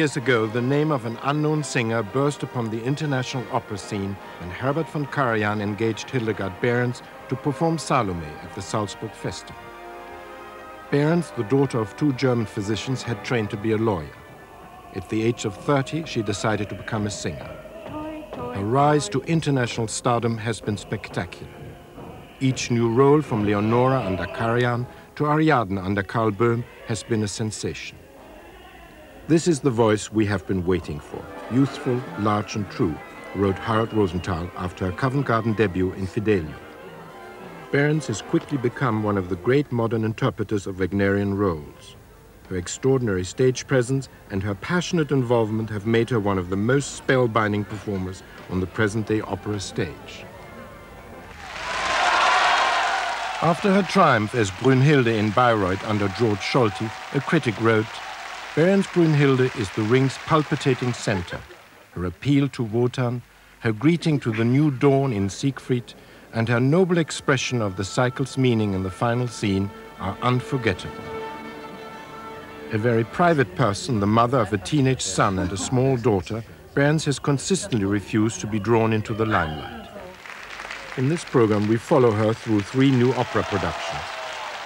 15 years ago, the name of an unknown singer burst upon the international opera scene when Herbert von Karajan engaged Hildegard Behrens to perform Salome at the Salzburg Festival. Behrens, the daughter of two German physicians, had trained to be a lawyer. At the age of 30, she decided to become a singer. Her rise to international stardom has been spectacular. Each new role, from Leonora under Karajan to Ariadne under Karl Böhm, has been a sensation. This is the voice we have been waiting for, youthful, large and true, wrote Harald Rosenthal after her Covent Garden debut in Fidelio. Behrens has quickly become one of the great modern interpreters of Wagnerian roles. Her extraordinary stage presence and her passionate involvement have made her one of the most spellbinding performers on the present-day opera stage. After her triumph as Brünnhilde in Bayreuth under Georg Solti, a critic wrote, Behrens Brünnhilde is the ring's palpitating center. Her appeal to Wotan, her greeting to the new dawn in Siegfried, and her noble expression of the cycle's meaning in the final scene are unforgettable. A very private person, the mother of a teenage son and a small daughter, Behrens has consistently refused to be drawn into the limelight. In this program, we follow her through three new opera productions.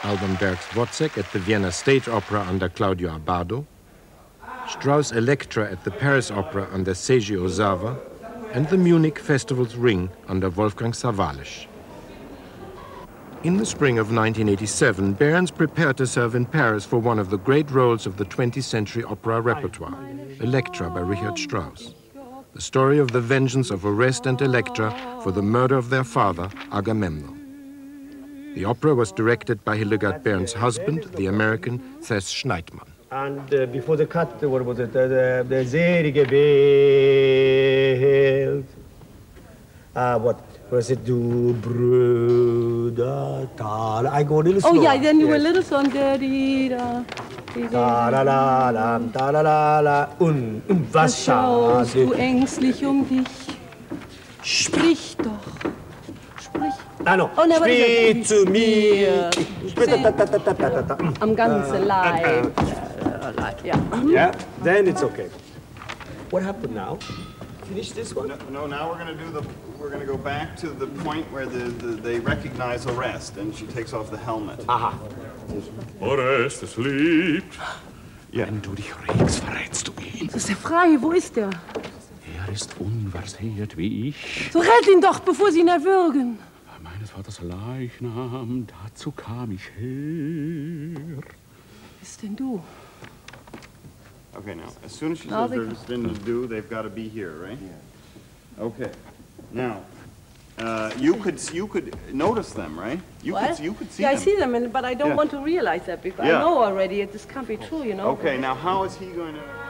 Alban Berg's Wozzeck at the Vienna State Opera under Claudio Abbado, Strauss Elektra at the Paris Opera under Seiji Ozawa, and the Munich Festival's Ring under Wolfgang Sawallisch. In the spring of 1987, Behrens prepared herself in Paris for one of the great roles of the 20th century opera repertoire, Elektra by Richard Strauss. The story of the vengeance of Orest and Elektra for the murder of their father, Agamemnon. The opera was directed by Hildegard Behrens' husband, the American Seth Schneidman. And uh, before the cut, what was it? The, the, the selige Welt. Uh, what was it? Du Brüder, Tal. I go a little slow. Oh, yeah, then you were a little song. Da, da, la la la, ta la la la, und, und was schaust du ängstlich um dich? Sprich doch. Sprich. Ah, no. Oh, never Sprich zu mir. Mir. Sprich, ta, ta, ta, ta, ta, ta, ta. Am ganzen Leib. Ja. Yeah, then it's okay. What happened now? Finish this one? No, no, now we're gonna do the, we're gonna go back to the point where the, the, they recognize Arrest, and she takes off the helmet. Aha. Orestes liebt. Yeah. du dich regst, verrätst du ihn. Das ist der Frei, wo ist der? Er ist unversehrt wie ich. So rett ihn doch, bevor sie ihn erwürgen. Meines Vaters Leichnam, dazu kam ich her. Bist denn du? Okay, now, as soon as she Now says they there's a spin to do, they've got to be here, right? Yeah. Okay. Now, uh, you could, you could notice them, right? You What? could, you could see yeah, them. I see them, and, but I don't Yeah. want to realize that because Yeah. I know already it, this can't be true, you know. Okay, now how is he going to?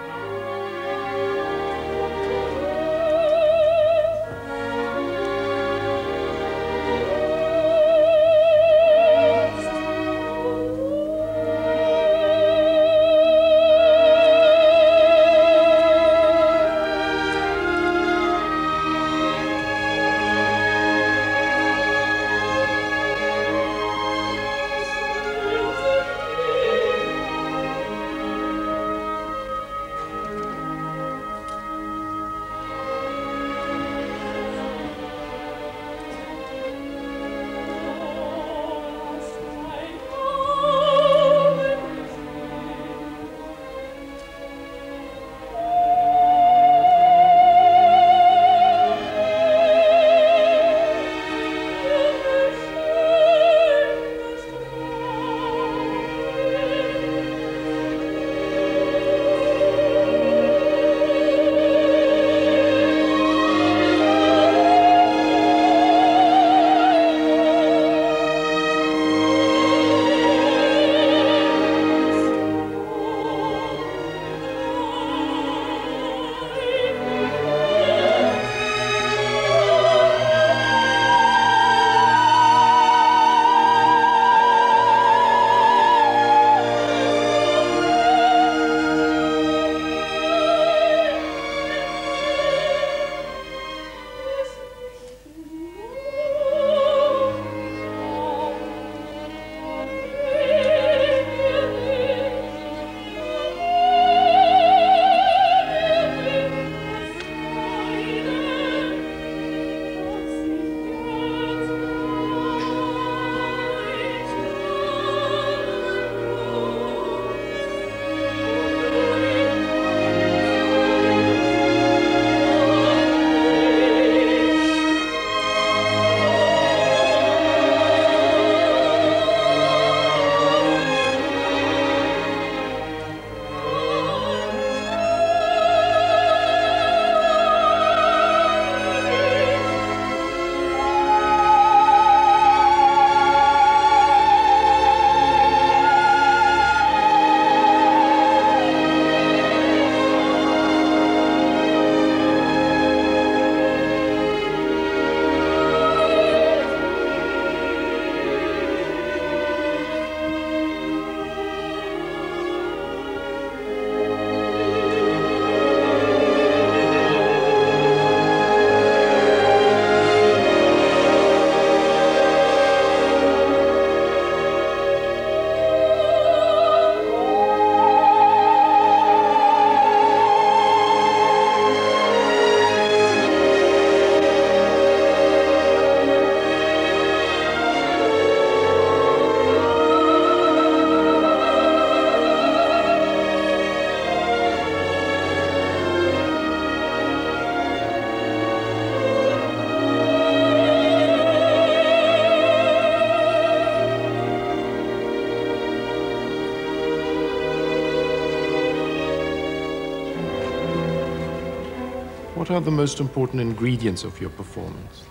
Are the most important ingredients of your performance?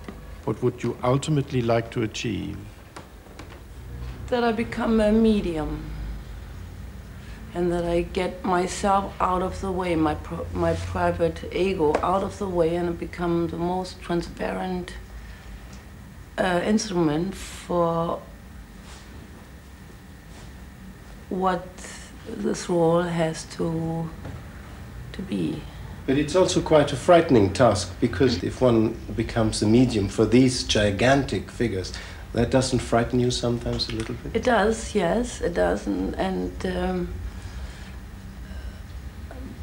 What would you ultimately like to achieve? That I become a medium. And that I get myself out of the way, my, my private ego out of the way, and become the most transparent uh, instrument for what this role has to, to be. But it's also quite a frightening task because if one becomes a medium for these gigantic figures, that doesn't frighten you sometimes a little bit? It does, yes, it does, and, and um,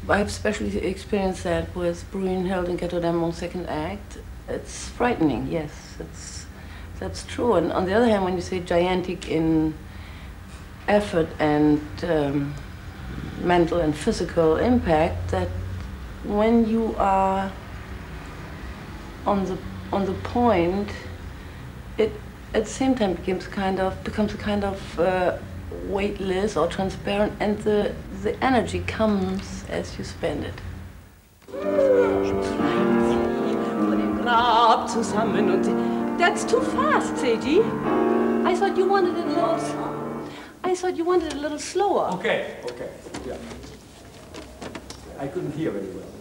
I've especially experienced that with Brunhild and Götterdämmerung second act. It's frightening, yes, it's, that's true. And on the other hand, when you say gigantic in effort and um, mental and physical impact, that when you are on the on the point, it at the same time becomes kind of becomes a kind of uh, weightless or transparent, and the the energy comes as you spend it. Grab zusammen und that's too fast, Seiji. I thought you wanted it a little. s- I thought you wanted it a little slower. Okay, okay, yeah. I couldn't hear very well.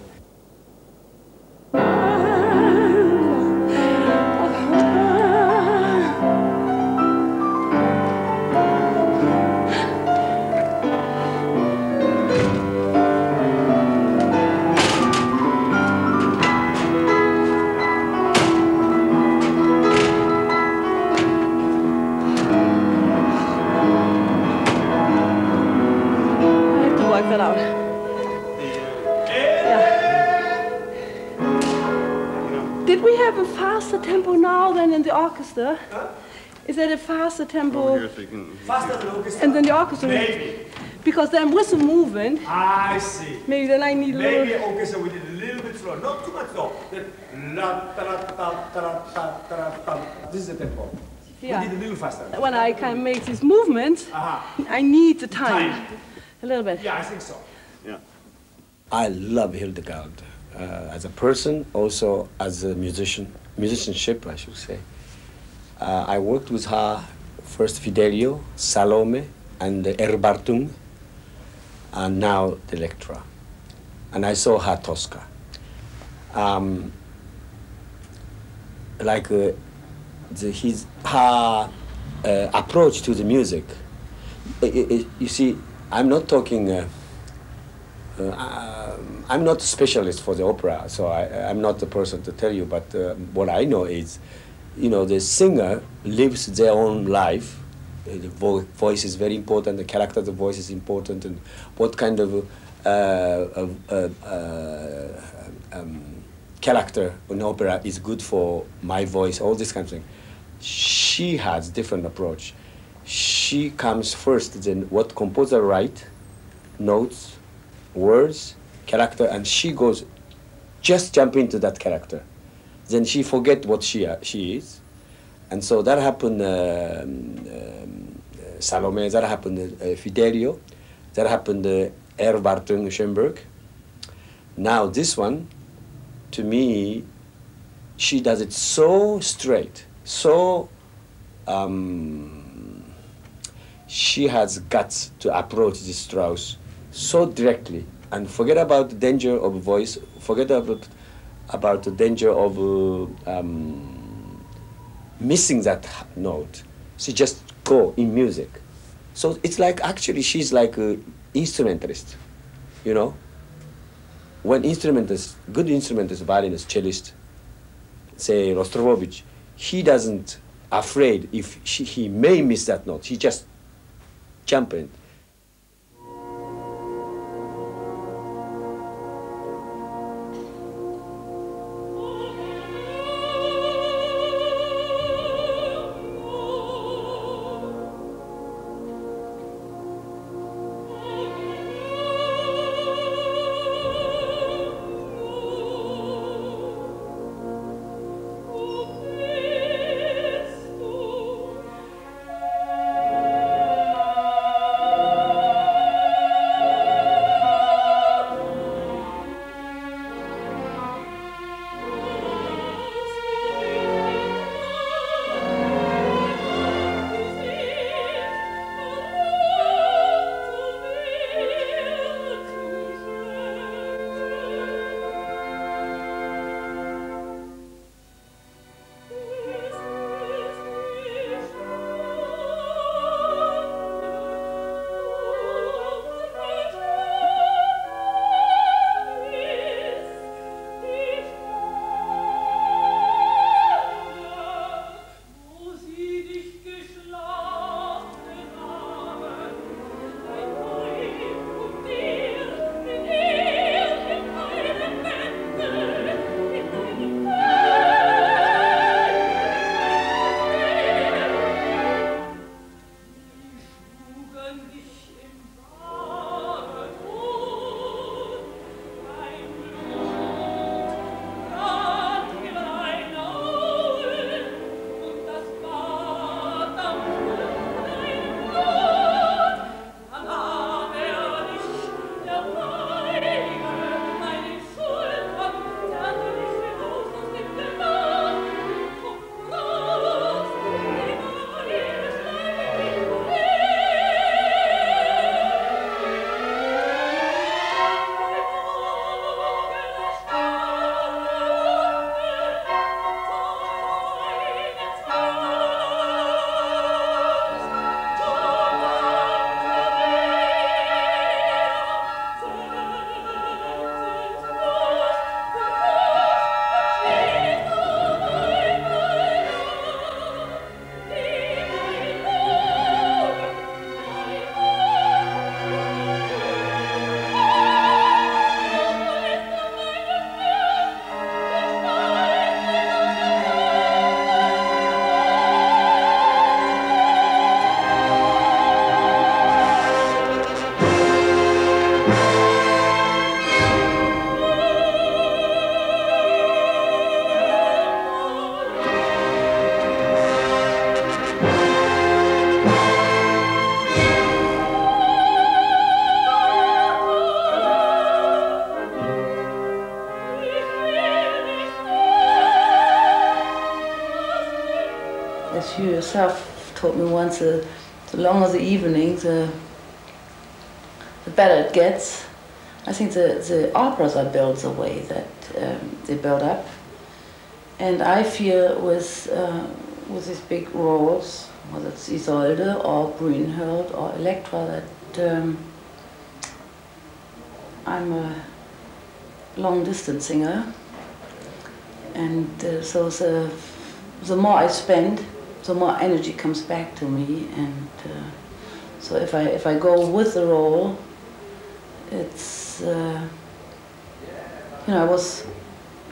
In the orchestra? Is that a faster tempo? Here, so can- Faster than orchestra? And then the orchestra? Maybe. Because then with the movement, I see. maybe then I need a Maybe little. orchestra we did a little bit slow, not too much slow. That la ta ra ta ta ra ta ta ra ta. This is the tempo. Yeah. We did a little faster. When I can make these movements, I need the time. A little bit. Yeah, I think so. Yeah. I love Hildegard uh, as a person, also as a musician, musicianship, I should say. Uh, I worked with her first Fidelio, Salome, and the Erwartung, and now the Elektra. And I saw her Tosca. Um, like uh, the, his, her uh, approach to the music. You see, I'm not talking. Uh, uh, I'm not a specialist for the opera, so I, I'm not the person to tell you. But uh, what I know is, you know, the singer lives their own life. Uh, the vo- voice is very important. The character of the voice is important, and what kind of uh, uh, uh, um, character in opera is good for my voice. All this kind of thing. She has different approach. She comes first. Then what composer write, notes, words, character, and she goes, just jump into that character. Then she forget what she uh, she is, and so that happened. Um, uh, Salome, that happened. Uh, Fidelio, that happened. Uh, Erwartung Schönberg. Now this one, to me, she does it so straight, so. Um, she has guts to approach this Strauss so directly and forget about the danger of voice, forget about, about the danger of uh, um, missing that note. She just go in music. So it's like actually she's like an instrumentalist, you know? When instrumentist, good instrumentist, violinist, cellist, say Rostropovich, he doesn't afraid if she, he may miss that note. He just jump in. The, the longer the evening, the, the better it gets. I think the, the operas are built the way that um, they build up. And I feel with, uh, with these big roles, whether it's Isolde or Brünnhild or Elektra, that um, I'm a long distance singer. And uh, so the, the more I spend, the more energy comes back to me. And uh, so if I, if I go with the role, it's, uh, you know, I was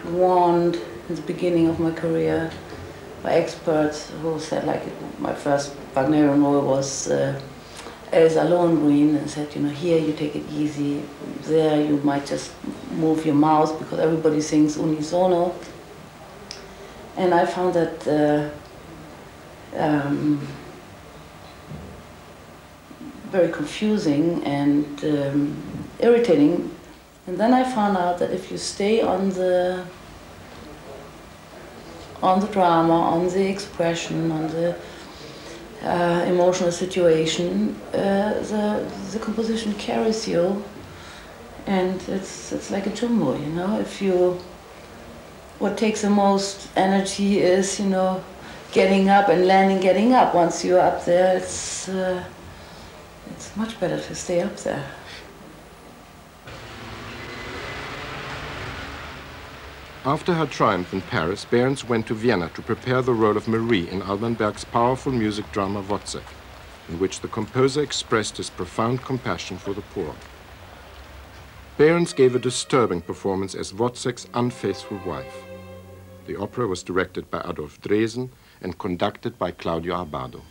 warned in the beginning of my career by experts who said, like, my first Wagnerian role was uh, Elsa Lohengrin and said, you know, here you take it easy, there you might just move your mouth because everybody sings unisono. And I found that uh, um, very confusing and um, irritating. And then I found out that if you stay on the on the drama, on the expression, on the uh, emotional situation, uh, the the composition carries you, and it's it's like a jumbo, you know. If you what takes the most energy is, you know, getting up and landing, getting up. Once you're up there, it's uh, it's much better to stay up there. After her triumph in Paris, Behrens went to Vienna to prepare the role of Marie in Alban Berg's powerful music drama Wozzeck, in which the composer expressed his profound compassion for the poor. Behrens gave a disturbing performance as Wozzeck's unfaithful wife. The opera was directed by Adolf Dresen and conducted by Claudio Abbado.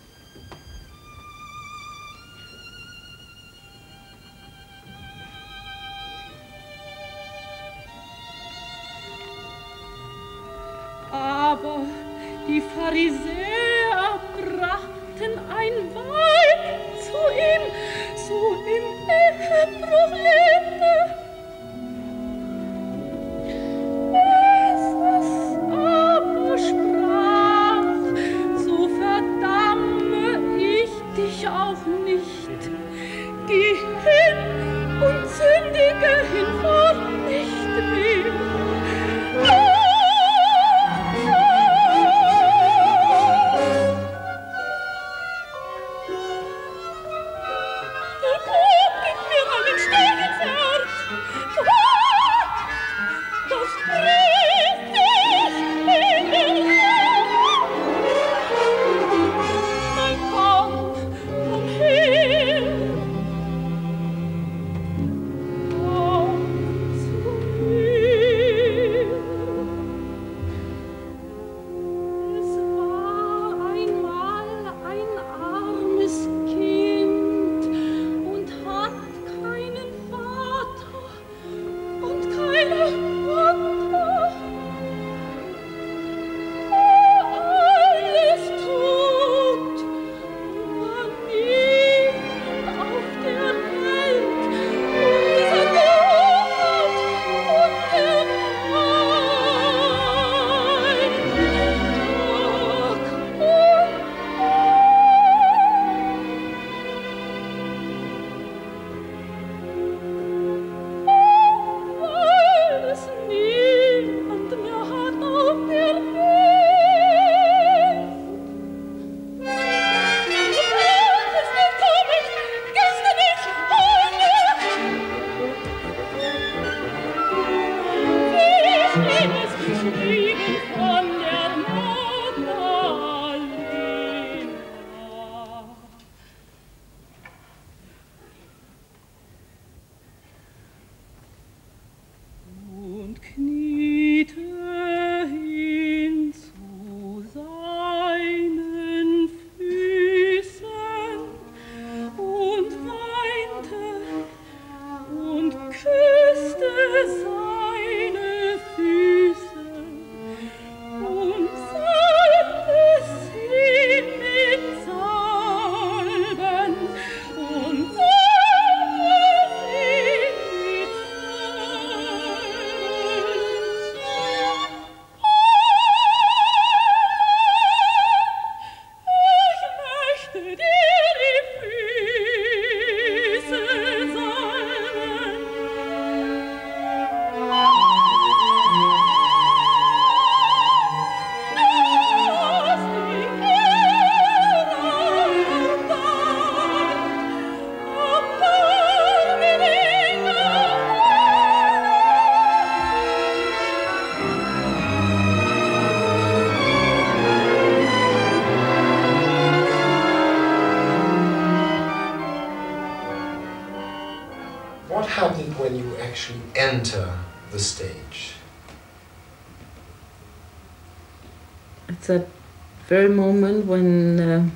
Very moment when uh,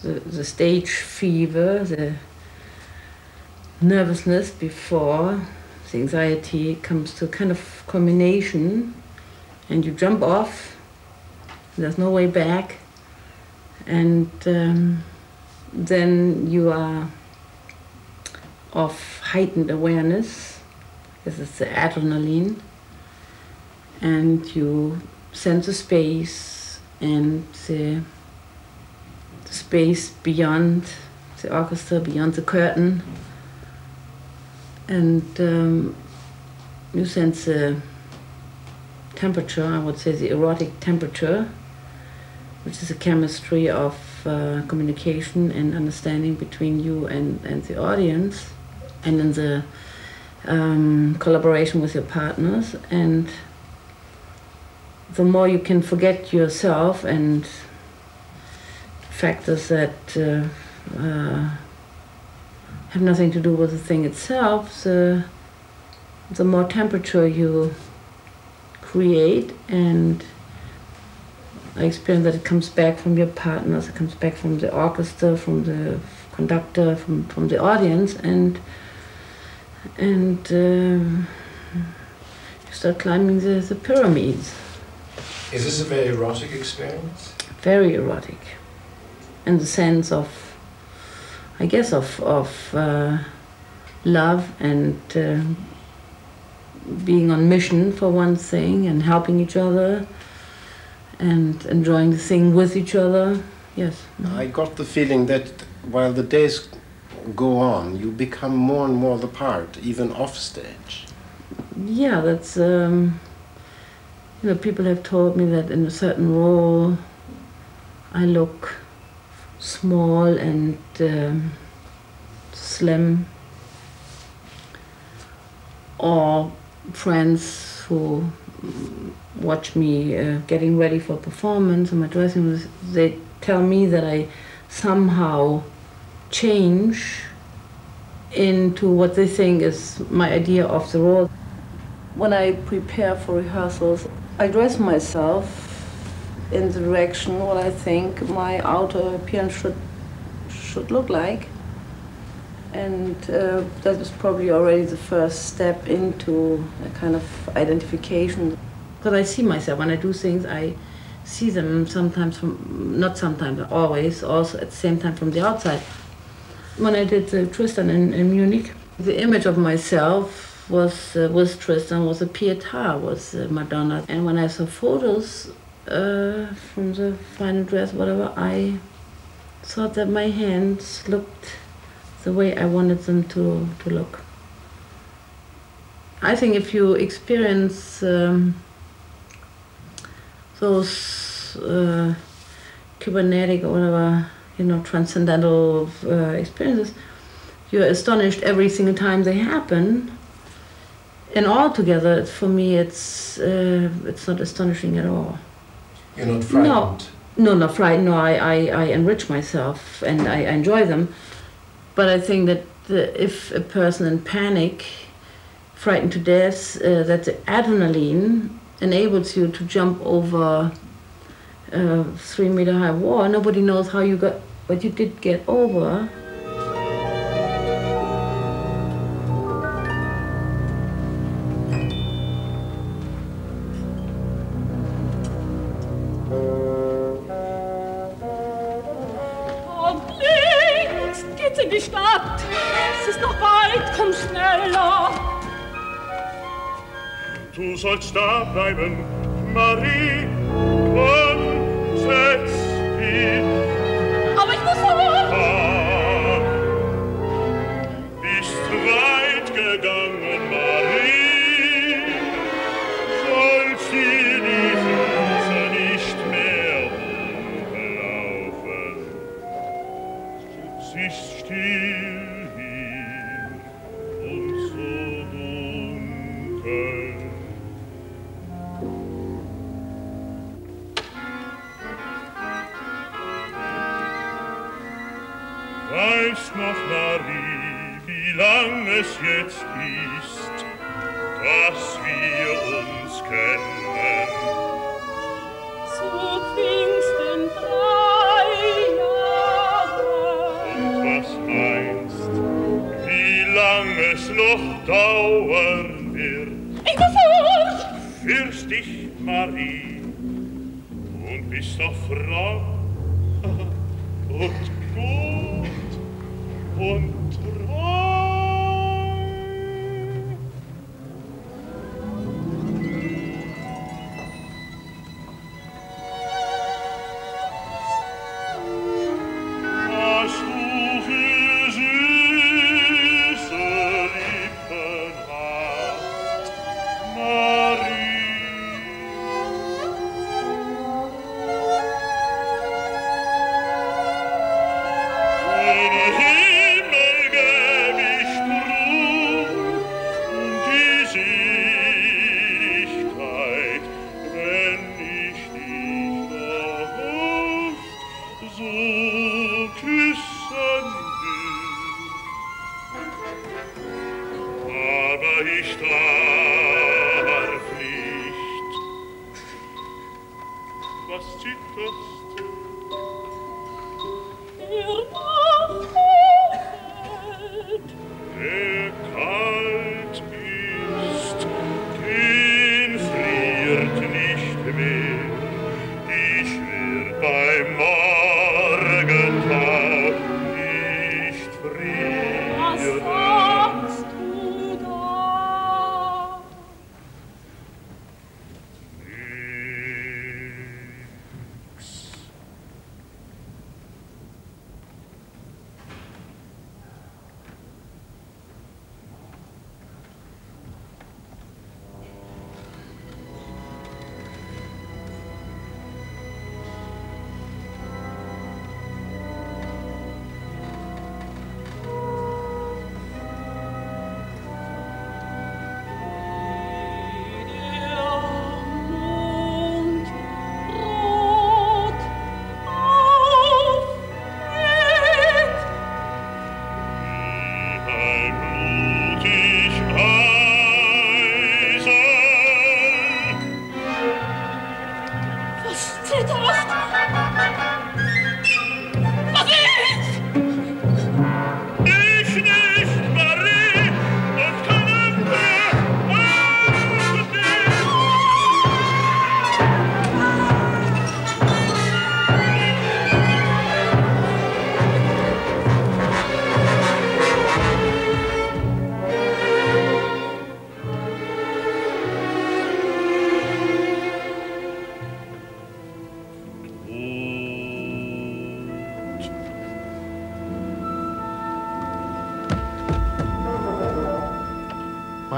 the, the stage fever, the nervousness before the anxiety comes to a kind of combination and you jump off, there's no way back, and um, then you are of heightened awareness, this is the adrenaline, and you sense the space and the, space beyond the orchestra, beyond the curtain, and um, you sense the temperature, I would say the erotic temperature, which is a chemistry of uh, communication and understanding between you and, and the audience, and in the um, collaboration with your partners. And the more you can forget yourself and factors that uh, uh, have nothing to do with the thing itself, the, the more temperature you create and I experience that it comes back from your partners, it comes back from the orchestra, from the conductor, from, from the audience, and and uh, you start climbing the, the pyramids. Is this a very erotic experience? Very erotic, in the sense of, I guess, of of uh, love and uh, being on mission for one thing and helping each other and enjoying the thing with each other. Yes. I got the feeling that while the days go on, you become more and more the part, even off stage. Yeah, that's. Um, you know, people have told me that in a certain role, I look small and um, slim, or friends who watch me uh, getting ready for performance in my dressing room, they tell me that I somehow change into what they think is my idea of the role. When I prepare for rehearsals, I dress myself in the direction what I think my outer appearance should should look like. And uh, that is probably already the first step into a kind of identification. Because I see myself when I do things, I see them sometimes from, not sometimes, always, also at the same time from the outside. When I did uh, Tristan in, in Munich, the image of myself was uh, with Tristan was a Pietà, was uh, Madonna. And when I saw photos uh, from the final dress, whatever, I thought that my hands looked the way I wanted them to, to look. I think if you experience um, those uh, or whatever, you know, transcendental uh, experiences, you're astonished every single time they happen. And altogether, for me, it's uh, it's not astonishing at all. You're not frightened? No, no, not frightened. No, I, I, I enrich myself and I, I enjoy them. But I think that the, if a person in panic, frightened to death, uh, that the adrenaline enables you to jump over a three meter high wall. Nobody knows how you got, but you did get over.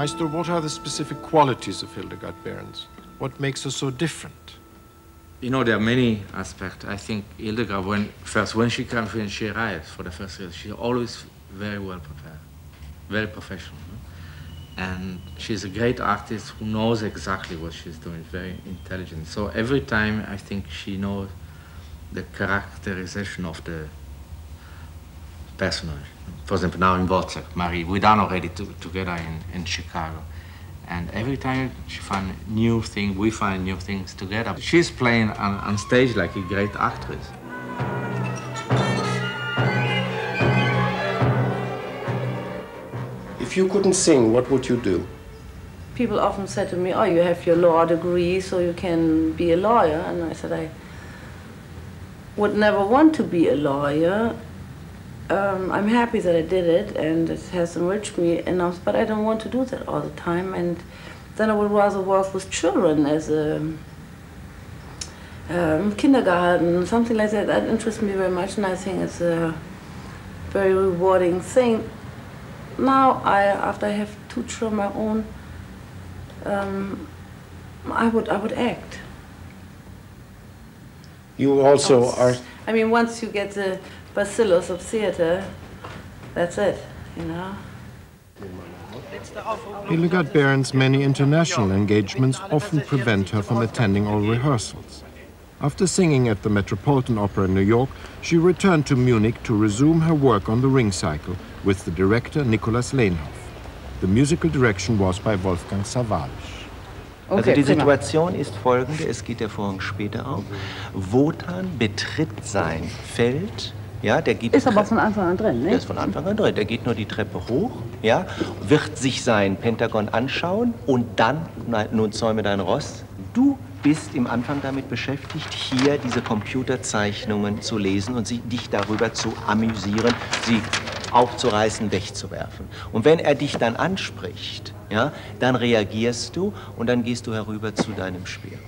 Maestro, what are the specific qualities of Hildegard Behrens? What makes her so different? You know, there are many aspects. I think Hildegard, when first when she comes when she arrives for the first year, she's always very well prepared, very professional, and she's a great artist who knows exactly what she's doing. Very intelligent. So every time I think she knows the characterization of the personage. For example, now in Wozzeck, Marie, we done already to, together in, in Chicago. And every time she find new thing, we find new things together. She's playing on, on stage like a great actress. If you couldn't sing, what would you do? People often said to me, oh, you have your law degree, so you can be a lawyer. And I said, I would never want to be a lawyer. Um, I'm happy that I did it, and it has enriched me enough, but I don't want to do that all the time. And then I would rather work with children as a um, kindergarten, something like that. That interests me very much, and I think it's a very rewarding thing. Now, I, after I have two children of my own, um, I would I would act. You also are. I mean, once you get the bacillus of theater, that's it, you know. Hildegard Behrens' many international engagements often prevent her from attending all rehearsals. After singing at the Metropolitan Opera in New York, she returned to Munich to resume her work on the ring cycle with the director Nikolaus Lehnhoff. The musical direction was by Wolfgang Sawallisch. Also Okay, die prima. Situation ist folgende, es geht der Vorhang später auf. Wotan betritt sein Feld, ja, der geht Ist aber von Anfang an drin, der ne? ist von Anfang an drin. Der geht nur die Treppe hoch, ja, wird sich sein Pentagon anschauen und dann, nein, nun zäume dein Ross, du bist im Anfang damit beschäftigt, hier diese Computerzeichnungen zu lesen und sie, dich darüber zu amüsieren, sie aufzureißen, wegzuwerfen. Und wenn er dich dann anspricht, ja, dann reagierst du und dann gehst du herüber zu deinem Speer.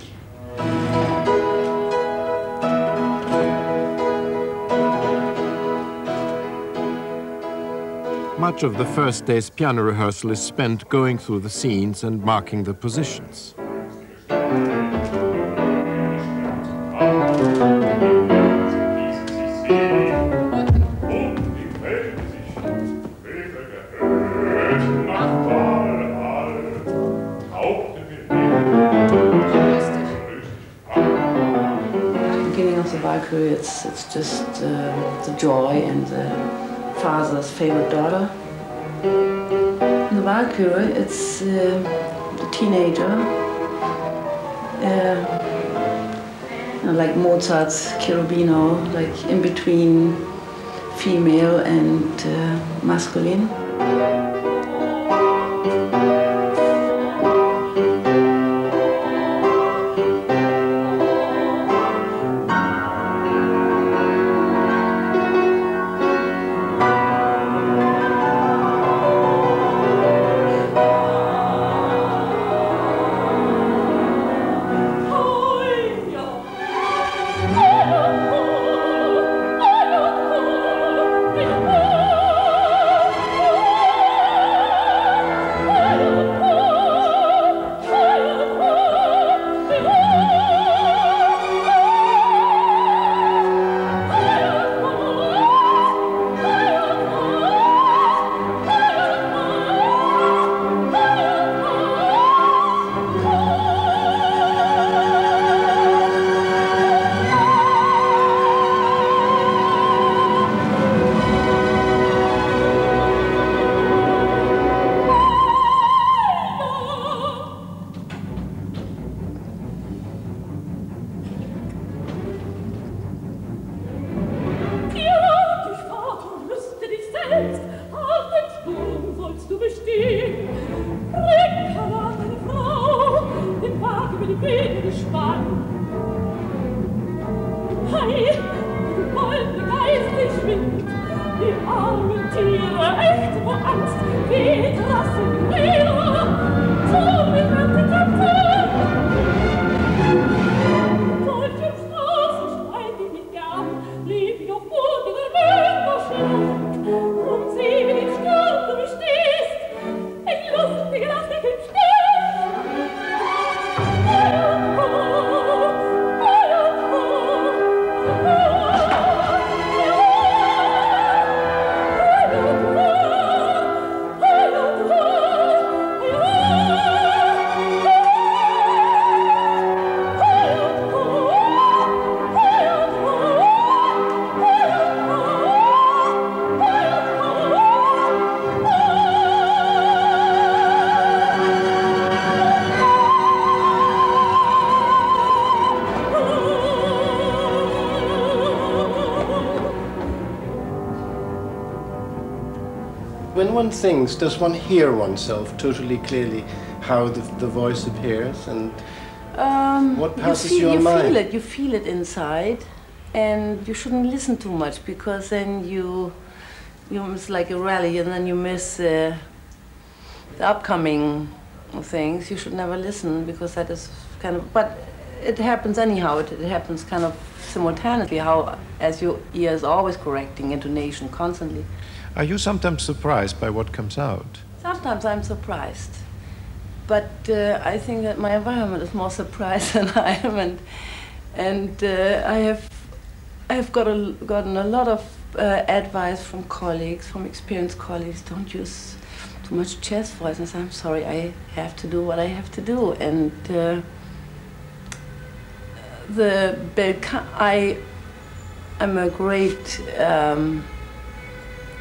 Much of the first day's piano rehearsal is spent going through the scenes and marking the positions. beginning of the Valkyrie, it's, it's just uh, the joy and the father's favorite daughter. In the Valkyrie, it's uh, the teenager, uh, like Mozart's Cherubino, like in between female and uh, masculine. When one sings, does one hear oneself totally clearly how the, the voice appears? And Um, What you passes feel, your you mind? feel it. You feel it inside, and you shouldn't listen too much because then you, you it's like a rally, and then you miss uh, the upcoming things. You should never listen because that is kind of. But it happens anyhow. It, it happens kind of simultaneously. How as your ear is always correcting intonation constantly. Are you sometimes surprised by what comes out? Sometimes I'm surprised, but uh, I think that my environment is more surprised than I am, and and uh, I have I have got a, gotten a lot of uh, advice from colleagues, from experienced colleagues. Don't use too much chest voice. And I'm sorry, I have to do what I have to do, and uh, the Belka- I am a great. Um,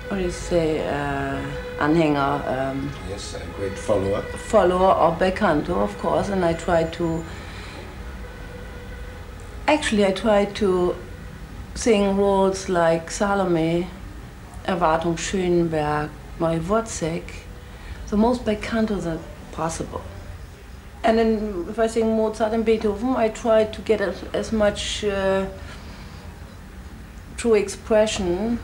what do you say, uh, Anhänger, um, Yes, a great follower. follower of bel canto, of course, and I try to. Actually, I try to sing roles like Salome, Erwartung Schönberg, Marie Wozzeck, the most bel cantos that possible. And then if I sing Mozart and Beethoven, I try to get as, as much uh, true expression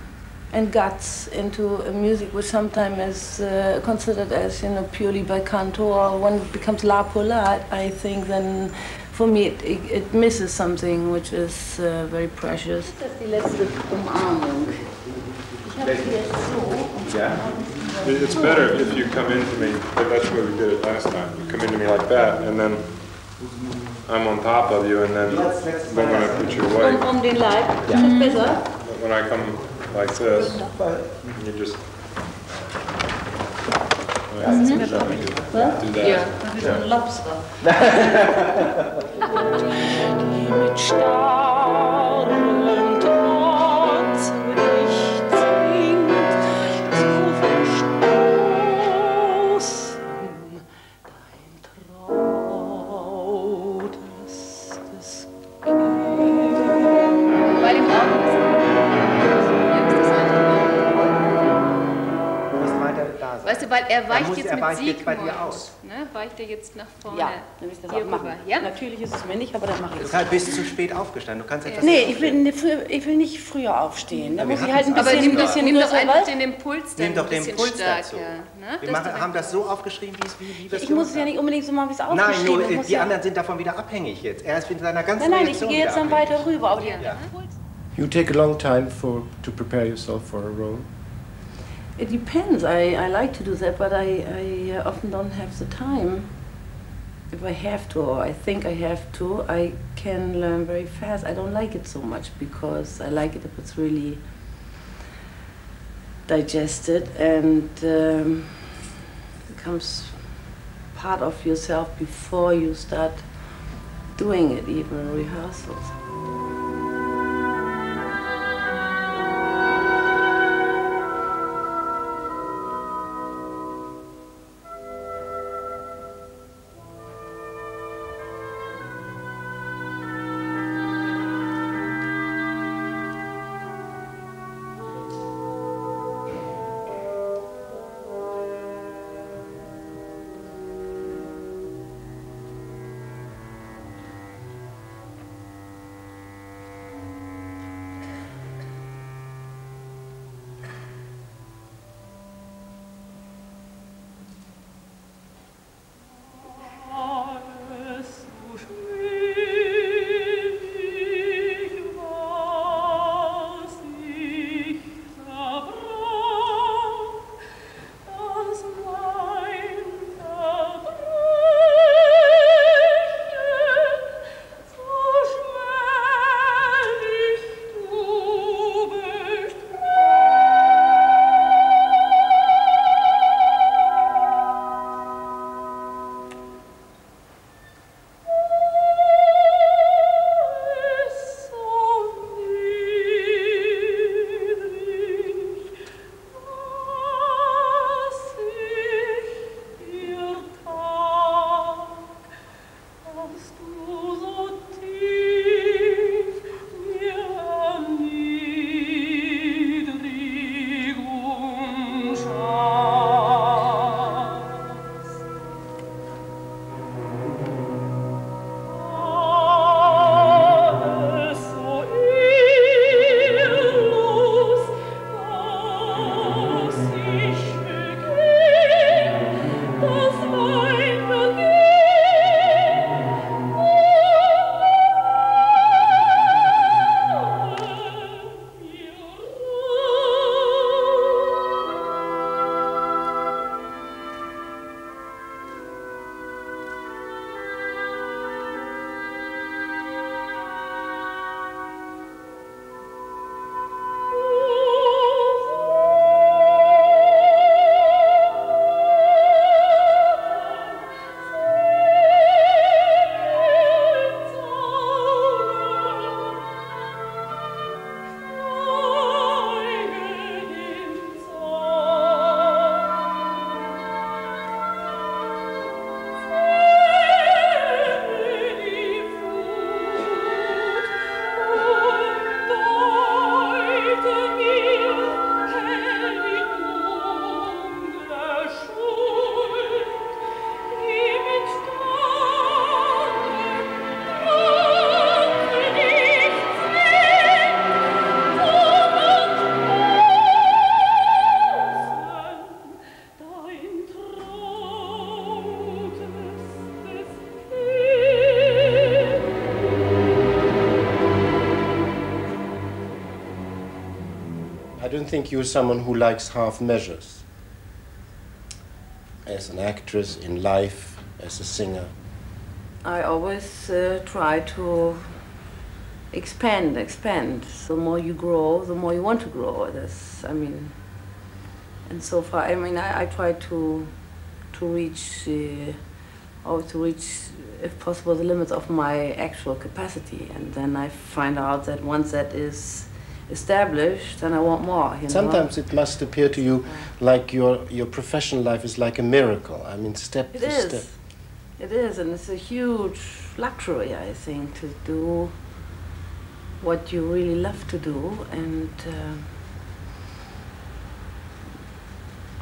and guts into a music which sometimes is uh, considered as you know purely bel canto or when it becomes la polar I think then for me it, it, it misses something which is uh, very precious. Das die letzte Umarmung. Ich habe sie jetzt so. Yeah. It's better if you come into me, but that's what we did it last time. You come into me like that, and then I'm on top of you, and then when I put you away, Um, um den Leib. Ist das besser? when I come like this, you just. Mhm. Do that. Ja, da wird so ein Lobster. Die er weicht jetzt er mit weicht jetzt bei dir aus. Ne, weicht er jetzt nach vorne. Ja, dann ist das auch machen. Ja? Natürlich ist es mir nicht, aber dann mache ich es. Du bist zu spät aufgestanden. Du kannst etwas Nee, nicht ich will, ne- früher, ich will nicht früher aufstehen. Da Ja, wir muss ich halt ein bisschen, Aber nimm doch, bisschen nimm doch einfach was? den Impuls dann Nimm doch ein den Impuls stärker. dazu. Ne? Wir machen, haben das so aufgeschrieben, wie es wie, wie wir es Ich muss es ja nicht unbedingt so machen, wie es aufgeschrieben Nein, nur ist. muss die anderen sind davon wieder abhängig jetzt. Er ist in seiner ganzen Nein, nein, ich gehe jetzt dann weiter rüber. Aber die, You take a long time for to prepare yourself for a role. It depends. I, I like to do that, but I, I uh, often don't have the time. If I have to, or I think I have to, I can learn very fast. I don't like it so much because I like it if it's really digested and um, becomes part of yourself before you start doing it, even rehearsals. Don't think you're someone who likes half measures. As an actress in life, as a singer. I always uh, try to expand, expand. The more you grow, the more you want to grow. That's, I mean, and so far, I mean, I, I try to to reach, uh, or to reach, if possible, the limits of my actual capacity. And then I find out that once that is established, then I want more. You know? Sometimes it must appear to you like your, your professional life is like a miracle. I mean, step It to is. step. It is, and it's a huge luxury, I think, to do what you really love to do, and uh,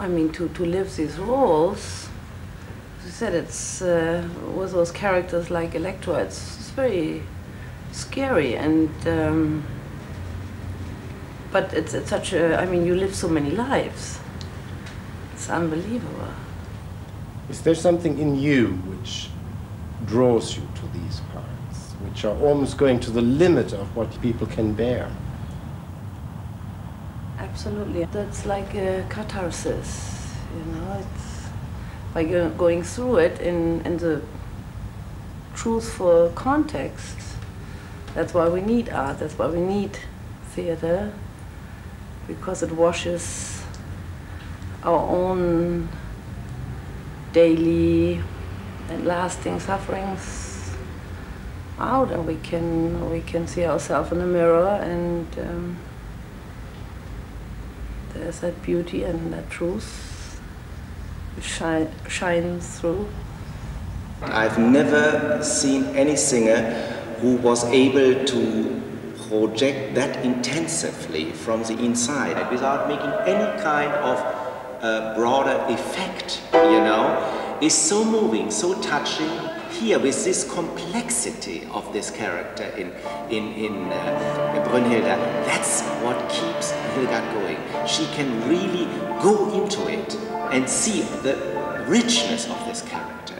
I mean to to live these roles. As you said, it's uh, with those characters like Elektra. It's, it's very scary, and um, but it's it's such a. I mean, you live so many lives. It's unbelievable. Is there something in you which draws you to these parts, which are almost going to the limit of what people can bear? Absolutely. That's like a catharsis, you know. It's by go- going through it in, in the truthful context. That's why we need art. That's why we need theater, because it washes our own daily and lasting sufferings out, and we can we can see ourselves in the mirror and. Um, there's that beauty and that truth which shine, shines through. I've never seen any singer who was able to project that intensively from the inside without making any kind of uh, broader effect, you know, is so moving, so touching. Here, with this complexity of this character in, in, in uh, Brünnhilde, that's what keeps Hildegard going. She can really go into it and see the richness of this character.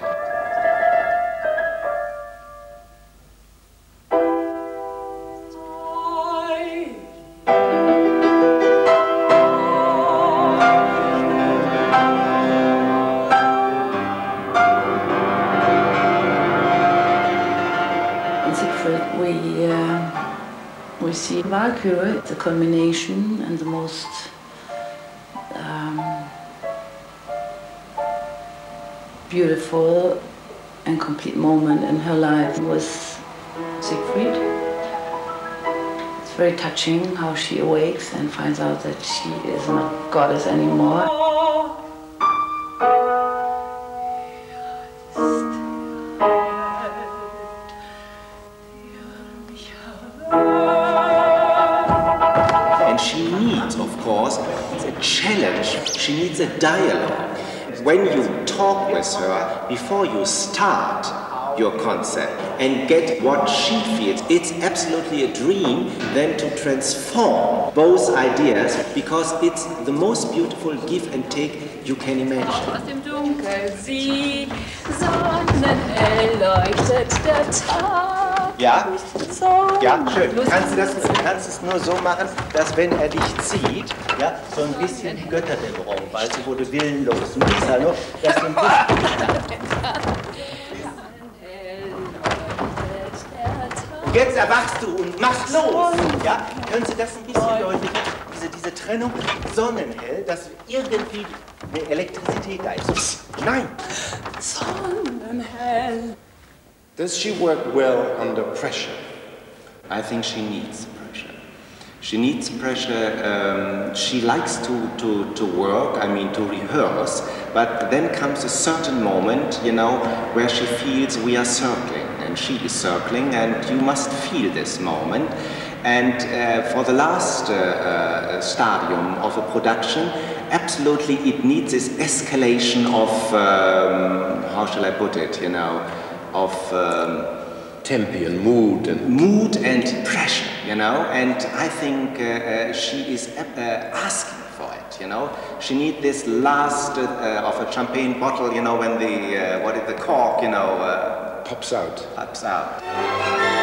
Culmination and the most um, beautiful and complete moment in her life was Siegfried. It's very touching how she awakes and finds out that she is not goddess anymore. Needs a dialogue. When you talk with her before you start your concept and get what she feels, it's absolutely a dream then to transform both ideas because it's the most beautiful give and take you can imagine. Aus dem Dunkel sieh, sonnenhell leuchtet der Tag. Ja? So Ja, schön. Kannst du, das, du kannst es nur so machen, dass wenn er dich zieht, ja, so ein bisschen die Götterdämmerung, weil sie wurde willenlos. Ein Hallo, dass du ein bisschen Jetzt erwachst du und machst los. Ja, können Sie das ein bisschen deutlicher? Diese, diese Trennung Sonnenhell, dass irgendwie eine Elektrizität da ist. Nein! Sonnenhell. Does she work well under pressure? I think she needs pressure. She needs pressure. Um, she likes to, to, to work, I mean, to rehearse, but then comes a certain moment, you know, where she feels we are circling, and she is circling, and you must feel this moment. And uh, for the last uh, uh, stadium of a production, absolutely it needs this escalation of, um, how shall I put it, you know, of. Um, Tempi and mood and mood and pressure, you know. And I think uh, uh, she is uh, asking for it, you know. She needs this last uh, of a champagne bottle, you know, when the uh, what is the cork, you know, uh, pops out. Pops out.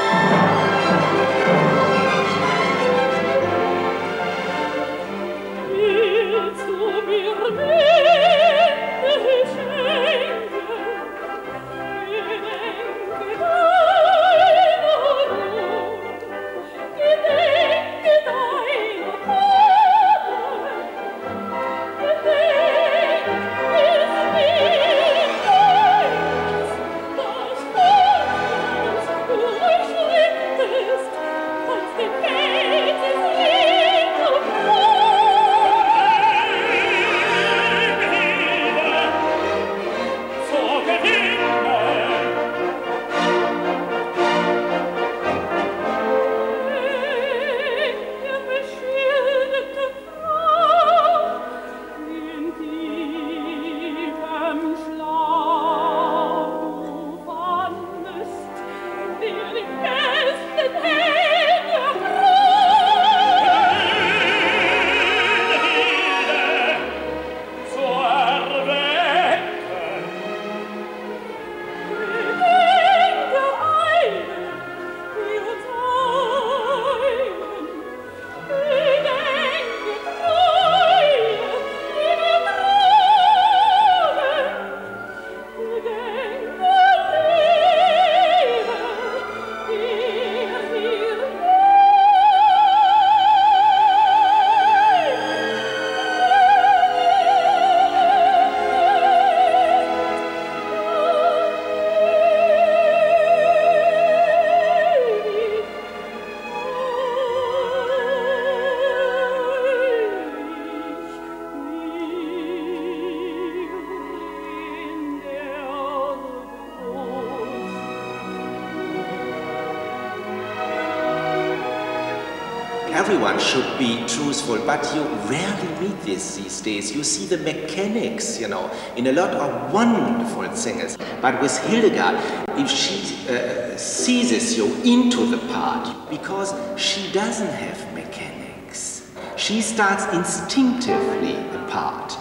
Truthful, but you rarely meet this these days. You see the mechanics, you know, in a lot of wonderful singers. But with Hildegard, if she uh, seizes you into the part, because she doesn't have mechanics, she starts instinctively a part.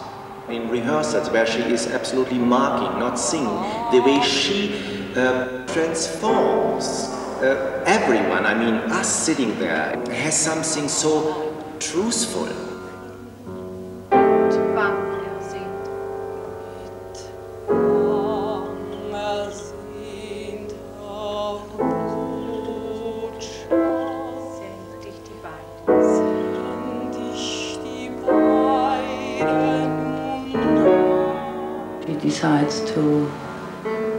In rehearsals, where she is absolutely marking, not singing, the way she uh, transforms uh, everyone, I mean us sitting there, has something so truthful. He decides to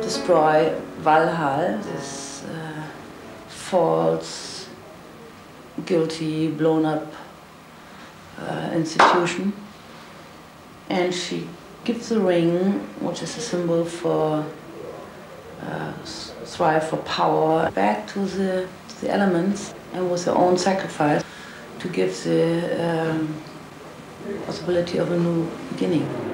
destroy Valhall, this uh, false, guilty, blown up institution. And she gives the ring, which is a symbol for uh, strive for power, back to the, the elements and with her own sacrifice to give the um, possibility of a new beginning.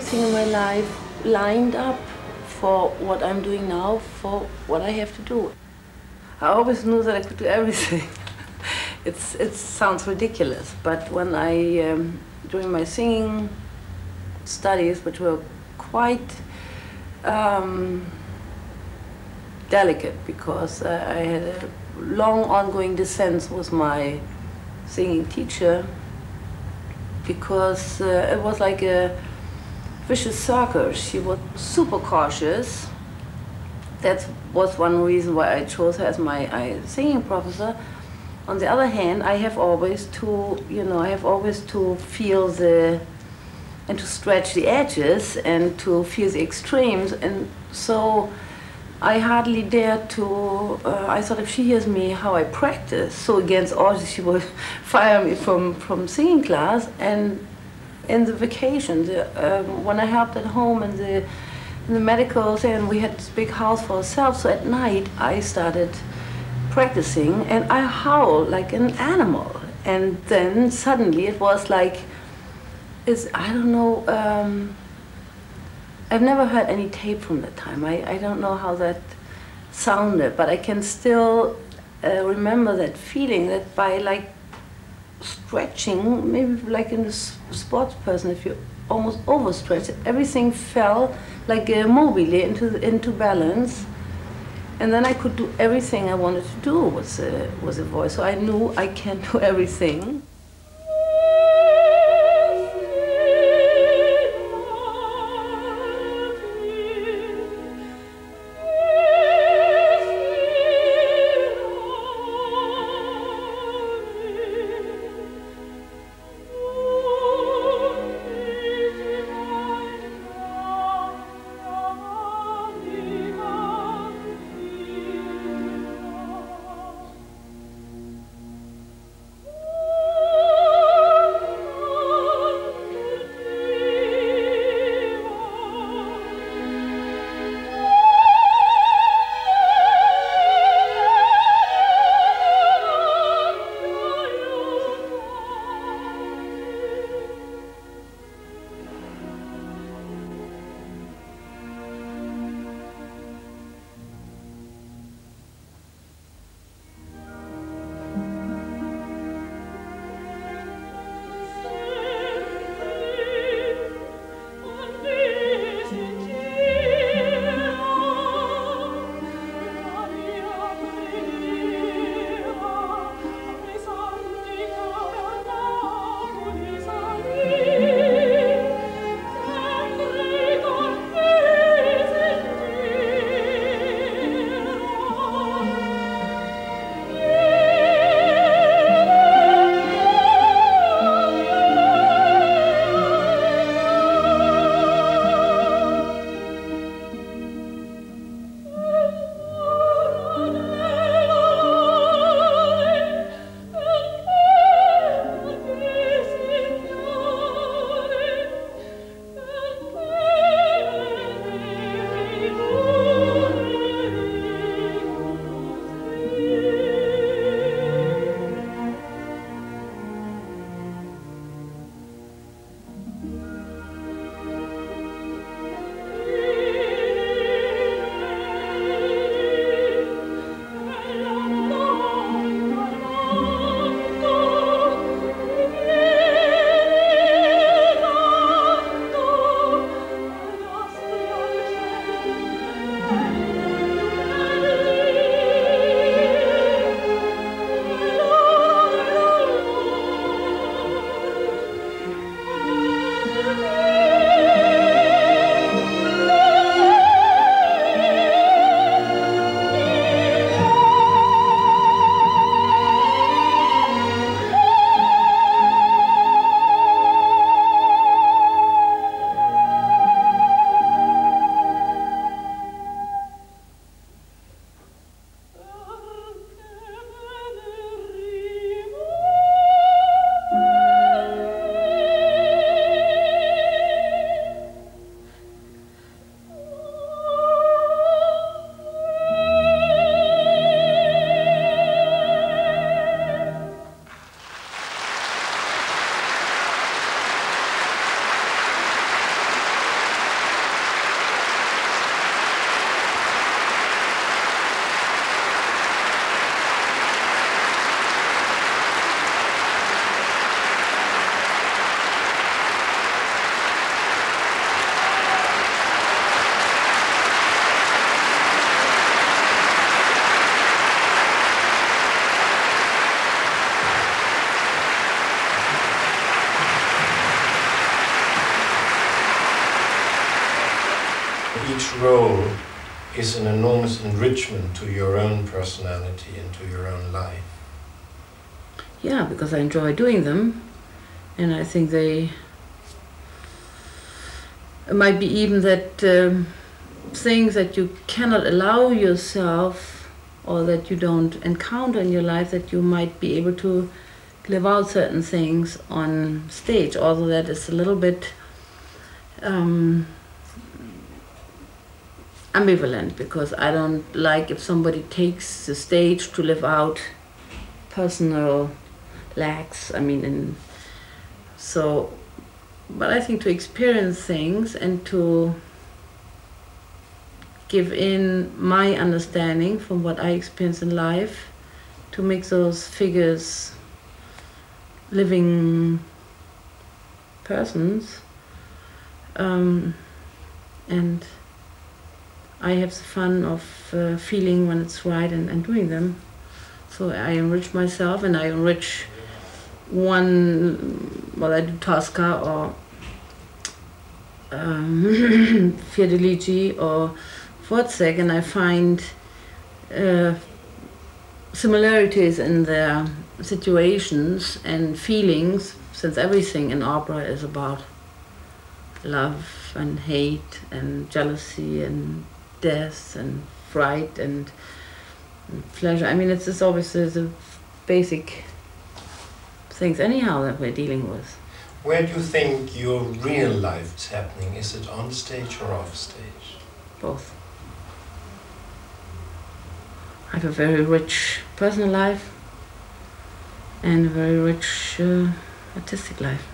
Everything in my life lined up for what I'm doing now, for what I have to do. I always knew that I could do everything. it's, it sounds ridiculous, but when I, um, during my singing studies, which were quite um, delicate because uh, I had a long ongoing dissent with my singing teacher because uh, it was like a vicious circle. She was super cautious. That was one reason why I chose her as my singing professor. On the other hand, I have always to, you know, I have always to feel the, and to stretch the edges and to feel the extremes. And so I hardly dared to, uh, I thought if she hears me how I practice, so against all, she will fire me from, from singing class. And in the vacation, the, um, when I helped at home in the in the medical thing, and we had this big house for ourselves. So at night, I started practicing, and I howled like an animal. And then suddenly, it was like, is I don't know. Um, I've never heard any tape from that time. I, I don't know how that sounded, but I can still uh, remember that feeling that by like stretching, maybe like in s- sports person, if you almost overstretch, everything fell like a mobile into into balance, and then I could do everything I wanted to do with a, with a voice. So I knew I can do everything. Is an enormous enrichment to your own personality and to your own life. Yeah, because I enjoy doing them, and I think they. It might be even that um, things that you cannot allow yourself or that you don't encounter in your life that you might be able to live out certain things on stage, although that is a little bit um, ambivalent because I don't like if somebody takes the stage to live out personal lacks. I mean, and so, but I think to experience things and to give in my understanding from what I experience in life to make those figures living persons. Um, and I have the fun of uh, feeling when it's right and, and doing them. So I enrich myself and I enrich one, well, I do Tosca or um, or Wozzeck, and I find uh, similarities in their situations and feelings, since everything in opera is about love and hate and jealousy and death and fright and, and pleasure. I mean, it's just always the, the basic things, anyhow, that we're dealing with. Where do you think your real life is happening? Is it on stage or off stage? Both. I have a very rich personal life and a very rich uh, artistic life.